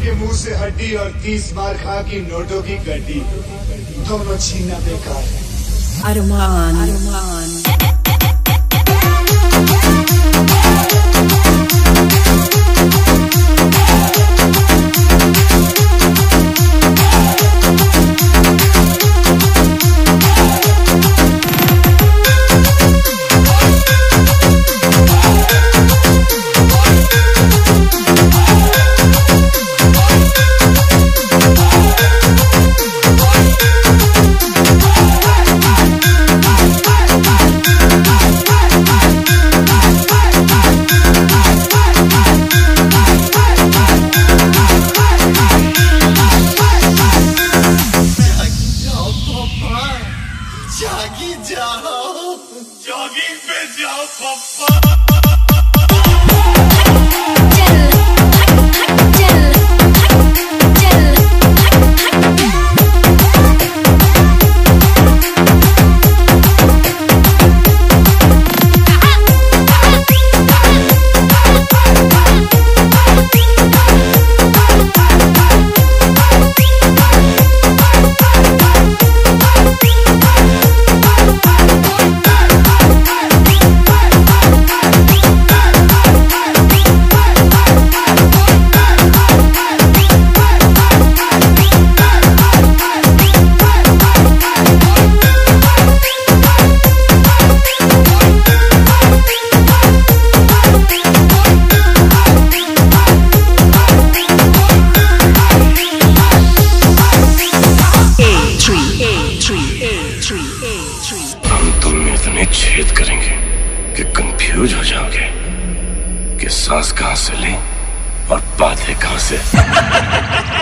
के मुँह से हड्डी और तीस बार खा की नोटों की गड्डी। दोनों छीना बेकार है। अरमान। अरमान। जागी जाओ जॉगिंग पे जाओ पप्पा कंफ्यूज हो जाओगे कि सांस कहाँ से लें और बातें कहाँ से?